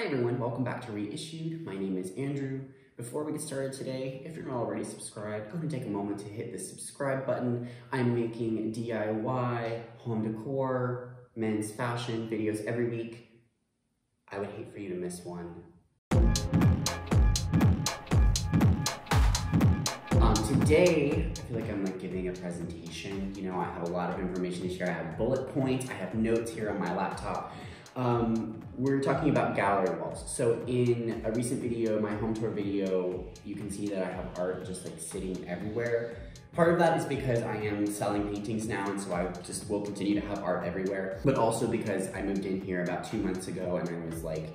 Hi everyone, welcome back to Reissued. My name is Andrew. Before we get started today, if you're not already subscribed, go ahead and take a moment to hit the subscribe button. I'm making DIY, home decor, men's fashion videos every week. I would hate for you to miss one. Um, today, I feel like I'm like giving a presentation. You know, I have a lot of information to share. I have bullet points, I have notes here on my laptop. Um, we're talking about gallery walls. So in a recent video, my home tour video, you can see that I have art just like sitting everywhere. Part of that is because I am selling paintings now, and so I just will continue to have art everywhere. But also because I moved in here about two months ago and I was like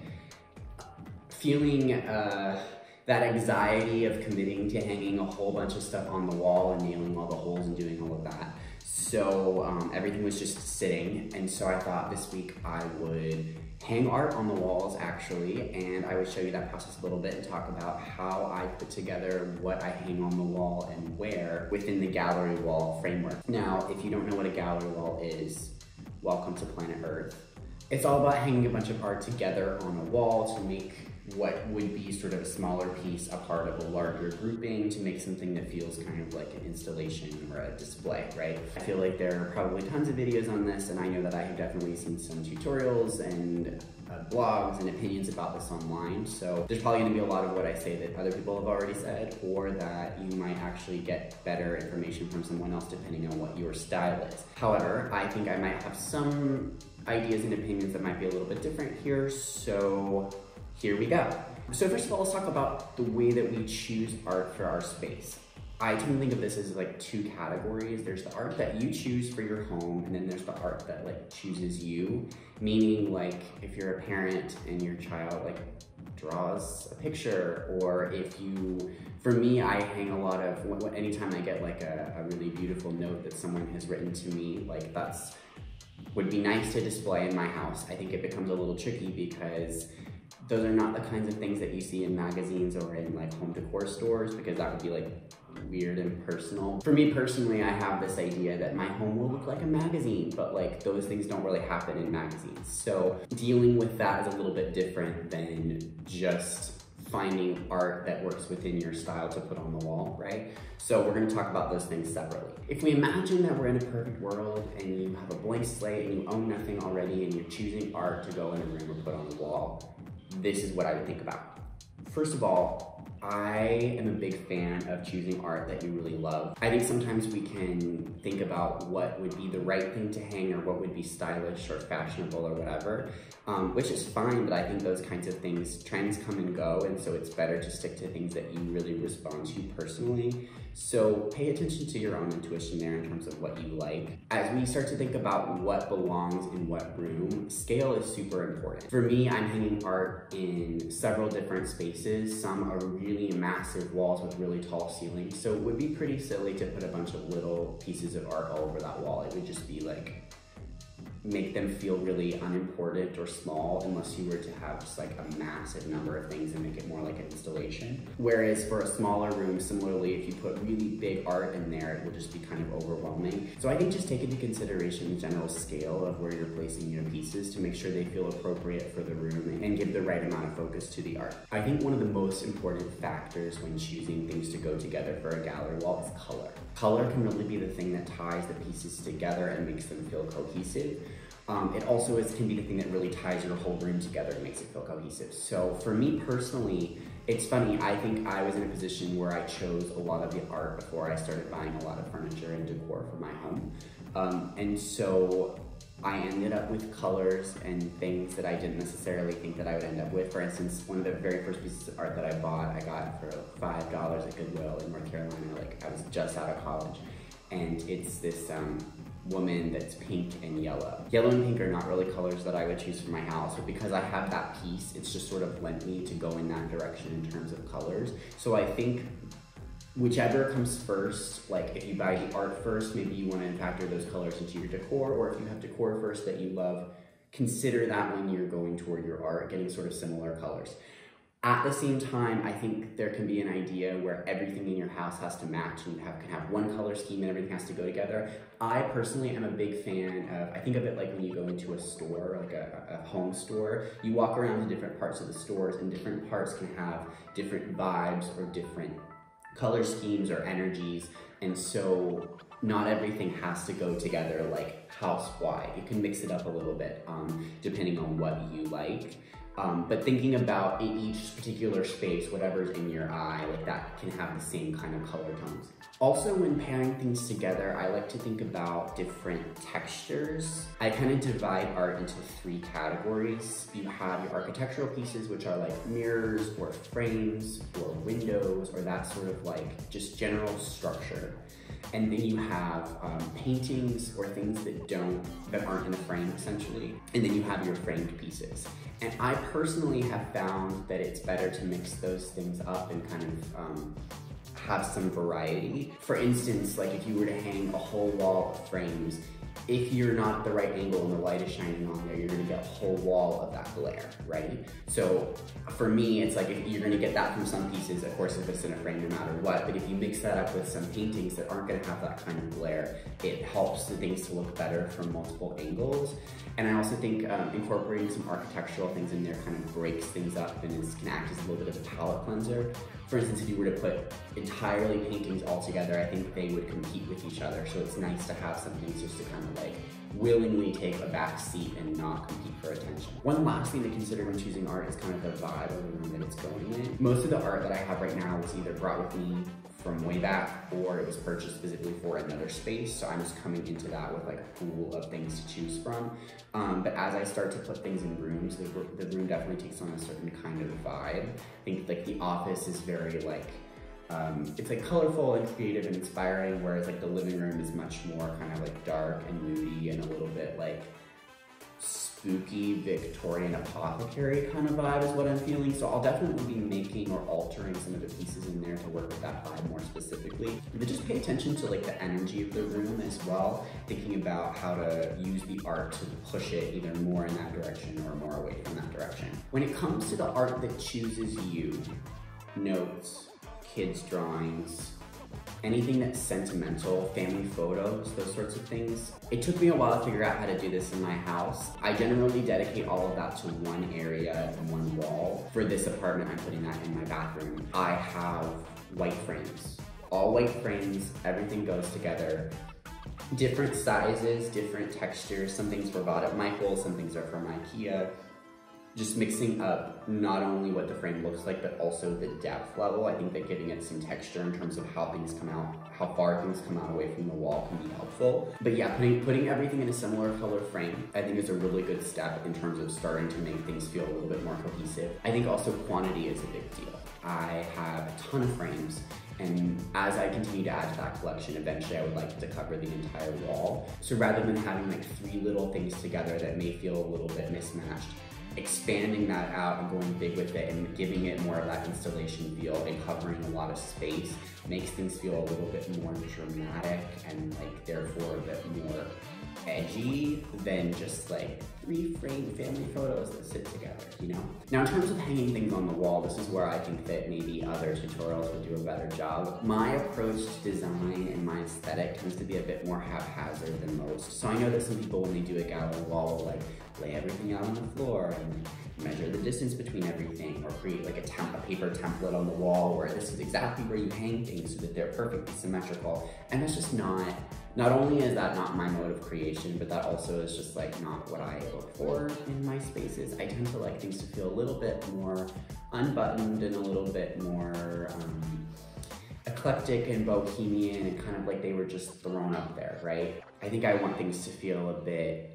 feeling uh, that anxiety of committing to hanging a whole bunch of stuff on the wall and nailing all the holes and doing all of that. So um, everything was just sitting, and so I thought this week I would hang art on the walls actually, and I would show you that process a little bit and talk about how I put together what I hang on the wall and where within the gallery wall framework. Now, if you don't know what a gallery wall is, welcome to planet Earth. It's all about hanging a bunch of art together on a wall to make what would be sort of a smaller piece a part of a larger grouping to make something that feels kind of like an installation or a display, right? I feel like there are probably tons of videos on this and I know that I have definitely seen some tutorials and uh, blogs and opinions about this online. So there's probably gonna be a lot of what I say that other people have already said or that you might actually get better information from someone else depending on what your style is. However, I think I might have some ideas and opinions that might be a little bit different here. So here we go. So first of all, let's talk about the way that we choose art for our space. I tend to think of this as like two categories. There's the art that you choose for your home, and then there's the art that like chooses you. Meaning like if you're a parent and your child like draws a picture, or if you, for me, I hang a lot of, anytime I get like a, a really beautiful note that someone has written to me, like that's, would be nice to display in my house. I think it becomes a little tricky because those are not the kinds of things that you see in magazines or in like home decor stores because that would be like weird and personal. For me personally, I have this idea that my home will look like a magazine, but like those things don't really happen in magazines. So dealing with that is a little bit different than just finding art that works within your style to put on the wall, right? So we're gonna talk about those things separately. If we imagine that we're in a perfect world and you have a blank slate and you own nothing already and you're choosing art to go in a room or put on the wall, this is what I would think about. First of all, I am a big fan of choosing art that you really love. I think sometimes we can think about what would be the right thing to hang or what would be stylish or fashionable or whatever, um, which is fine, but I think those kinds of things, trends come and go, and so it's better to stick to things that you really respond to personally. So pay attention to your own intuition there in terms of what you like. As we start to think about what belongs in what room, scale is super important. For me, I'm hanging art in several different spaces. Some are really massive walls with really tall ceilings, so it would be pretty silly to put a bunch of little pieces of art all over that wall. It would just be like make them feel really unimportant or small unless you were to have just like a massive number of things and make it more like an installation. Whereas for a smaller room, similarly, if you put really big art in there, it will just be kind of overwhelming. So I think just take into consideration the general scale of where you're placing your pieces to make sure they feel appropriate for the room and give the right amount of focus to the art. I think one of the most important factors when choosing things to go together for a gallery wall is color. Color can really be the thing that ties the pieces together and makes them feel cohesive. Um, it also is, can be the thing that really ties your whole room together and makes it feel cohesive. So for me personally, it's funny, I think I was in a position where I chose a lot of the art before I started buying a lot of furniture and decor for my home. Um, and so I ended up with colors and things that I didn't necessarily think that I would end up with. For instance, one of the very first pieces of art that I bought, I got for five dollars at Goodwill in North Carolina. Like I was just out of college, and it's this um, woman that's pink and yellow. Yellow and pink are not really colors that I would choose for my house, but because I have that piece, it's just sort of lent me to go in that direction in terms of colors. So I think whichever comes first, like if you buy the art first, maybe you want to factor those colors into your decor, or if you have decor first that you love, consider that when you're going toward your art, getting sort of similar colors. At the same time, I think there can be an idea where everything in your house has to match and you have, can have one color scheme and everything has to go together. I personally am a big fan of, I think of it like when you go into a store, like a, a home store, you walk around the different parts of the stores and different parts can have different vibes or different color schemes or energies. And so not everything has to go together like house-wide. You can mix it up a little bit um, depending on what you like. Um, but thinking about in each particular space, whatever's in your eye, like that can have the same kind of color tones. Also, when pairing things together, I like to think about different textures. I kind of divide art into three categories. You have your architectural pieces, which are like mirrors or frames or windows or that sort of like just general structure. And then you have um, paintings or things that don't, that aren't in a frame essentially. And then you have your framed pieces. And I personally have found that it's better to mix those things up and kind of um, have some variety. For instance, like if you were to hang a whole wall of frames, if you're not the right angle and the light is shining on there, you're gonna get a whole wall of that glare, right? So for me, it's like if you're gonna get that from some pieces, of course, if it's in a frame, no matter what, but if you mix that up with some paintings that aren't gonna have that kind of glare, it helps the things to look better from multiple angles. And I also think um, incorporating some architectural things in there kind of breaks things up and can act as a little bit of a palate cleanser. For instance, if you were to put entirely paintings all together, I think they would compete with each other. So it's nice to have some things just to kind of like willingly take a back seat and not compete for attention. One last thing to consider when choosing art is kind of the vibe of the room that it's going in. Most of the art that I have right now was either brought with me from way back or it was purchased physically for another space. So I'm just coming into that with like a pool of things to choose from. Um, but as I start to put things in rooms, the, the room definitely takes on a certain kind of vibe. I think like the office is very like, um, it's like colorful and creative and inspiring, whereas like the living room is much more kind of like dark and moody and a little bit like spooky Victorian apothecary kind of vibe is what I'm feeling. So I'll definitely be making or altering some of the pieces in there to work with that vibe more specifically. But just pay attention to like the energy of the room as well, thinking about how to use the art to push it either more in that direction or more away from that direction. When it comes to the art that chooses you, notes, kids' drawings, anything that's sentimental, family photos, those sorts of things. It took me a while to figure out how to do this in my house. I generally dedicate all of that to one area and one wall. For this apartment, I'm putting that in my bathroom. I have white frames. All white frames, everything goes together different sizes, different textures. Some things were bought at Michael's, some things are from Ikea just mixing up not only what the frame looks like, but also the depth level. I think that giving it some texture in terms of how things come out, how far things come out away from the wall can be helpful. But yeah, putting, putting everything in a similar color frame, I think is a really good step in terms of starting to make things feel a little bit more cohesive. I think also quantity is a big deal. I have a ton of frames and as I continue to add to that collection, eventually I would like to cover the entire wall. So rather than having like three little things together that may feel a little bit mismatched, expanding that out and going big with it and giving it more of that installation feel and covering a lot of space makes things feel a little bit more dramatic and like therefore a bit more edgy than just like three frame family photos that sit together, you know? Now in terms of hanging things on the wall, this is where I think that maybe other tutorials will do a better job. My approach to design and my aesthetic tends to be a bit more haphazard than most. So I know that some people when they do a gallery wall will like lay everything out on the floor and measure the distance between everything or create like a, temp a paper template on the wall where this is exactly where you hang things so that they're perfectly symmetrical. And that's just not not only is that not my mode of creation, but that also is just like not what I look for in my spaces. I tend to like things to feel a little bit more unbuttoned and a little bit more um, eclectic and bohemian and kind of like they were just thrown up there, right? I think I want things to feel a bit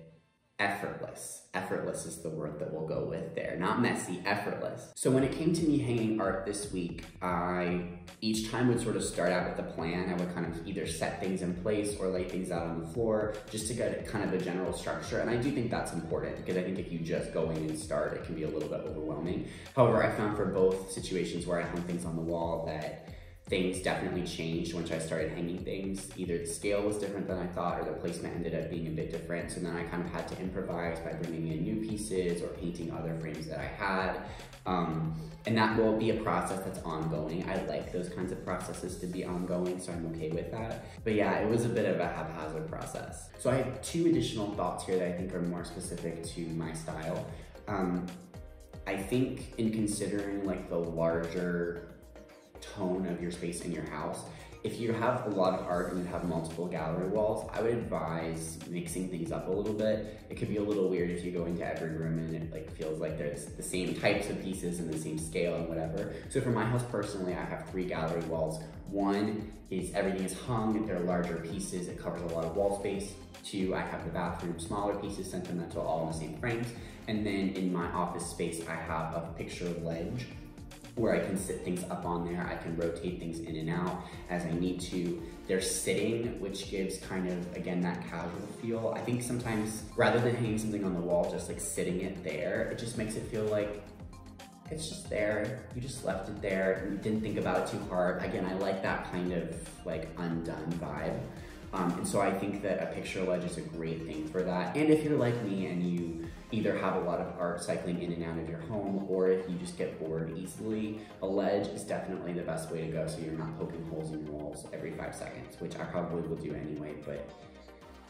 effortless. Effortless is the word that we'll go with there. Not messy, effortless. So when it came to me hanging art this week, I each time would sort of start out with a plan. I would kind of either set things in place or lay things out on the floor just to get kind of a general structure. And I do think that's important because I think if you just go in and start, it can be a little bit overwhelming. However, I found for both situations where I hung things on the wall that things definitely changed once I started hanging things. Either the scale was different than I thought or the placement ended up being a bit different. So then I kind of had to improvise by bringing in new pieces or painting other frames that I had. Um, and that will be a process that's ongoing. I like those kinds of processes to be ongoing, so I'm okay with that. But yeah, it was a bit of a haphazard process. So I have two additional thoughts here that I think are more specific to my style. Um, I think in considering like the larger tone of your space in your house, if you have a lot of art and you have multiple gallery walls, I would advise mixing things up a little bit. It could be a little weird if you go into every room and it like feels like there's the same types of pieces and the same scale and whatever. So for my house personally, I have three gallery walls. One is everything is hung, they're larger pieces, it covers a lot of wall space. Two, I have the bathroom, smaller pieces, sentimental, all in the same frames. And then in my office space, I have a picture ledge where I can sit things up on there. I can rotate things in and out as I need to. They're sitting, which gives kind of, again, that casual feel. I think sometimes rather than hanging something on the wall, just like sitting it there, it just makes it feel like it's just there. You just left it there. You didn't think about it too hard. Again, I like that kind of like undone vibe. Um, and so I think that a picture ledge is a great thing for that. And if you're like me and you either have a lot of art cycling in and out of your home, or if you just get bored easily, a ledge is definitely the best way to go so you're not poking holes in your walls every five seconds, which I probably will do anyway, but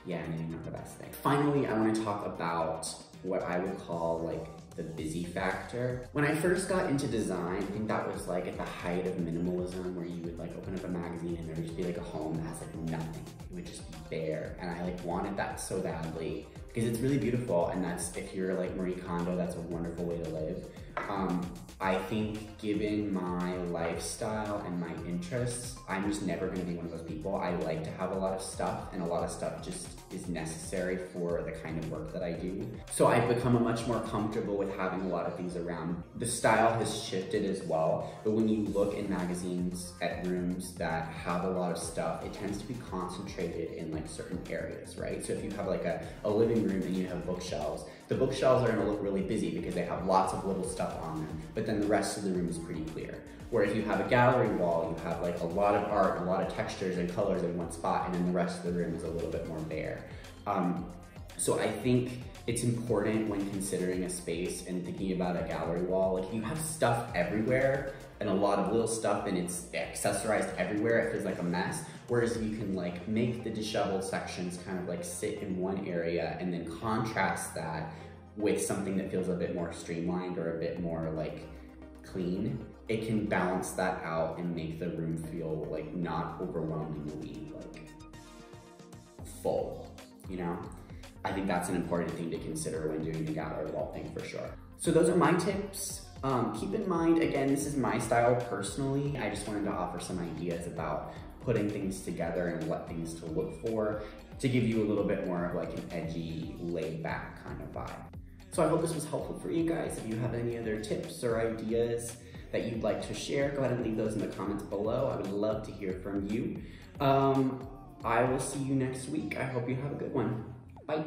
yeah, maybe not the best thing. Finally, I wanna talk about what I would call like the busy factor. When I first got into design, I think that was like at the height of minimalism where you would like open up a magazine and there would just be like a home that has like nothing. It would just be bare. And I like wanted that so badly because it's really beautiful and that's, if you're like Marie Kondo, that's a wonderful way to live. Um, I think given my lifestyle and my interests, I'm just never gonna be one of those people. I like to have a lot of stuff and a lot of stuff just is necessary for the kind of work that I do. So I've become a much more comfortable with having a lot of things around. The style has shifted as well, but when you look in magazines at rooms that have a lot of stuff, it tends to be concentrated in like certain areas, right? So if you have like a, a living room and you have bookshelves, the bookshelves are gonna look really busy because they have lots of little stuff on them, but then the rest of the room is pretty clear. Where if you have a gallery wall, you have like a lot of art a lot of textures and colors in one spot, and then the rest of the room is a little bit more bare. Um, so I think it's important when considering a space and thinking about a gallery wall, like you have stuff everywhere and a lot of little stuff and it's accessorized everywhere, it feels like a mess. Whereas you can like make the disheveled sections kind of like sit in one area and then contrast that with something that feels a bit more streamlined or a bit more like clean, it can balance that out and make the room feel like not overwhelmingly like full, you know? I think that's an important thing to consider when doing the gallery wall thing for sure. So those are my tips. Um, keep in mind, again, this is my style personally. I just wanted to offer some ideas about putting things together and what things to look for to give you a little bit more of like an edgy, laid back kind of vibe. So I hope this was helpful for you guys. If you have any other tips or ideas that you'd like to share, go ahead and leave those in the comments below. I would love to hear from you. Um, I will see you next week. I hope you have a good one. Bye.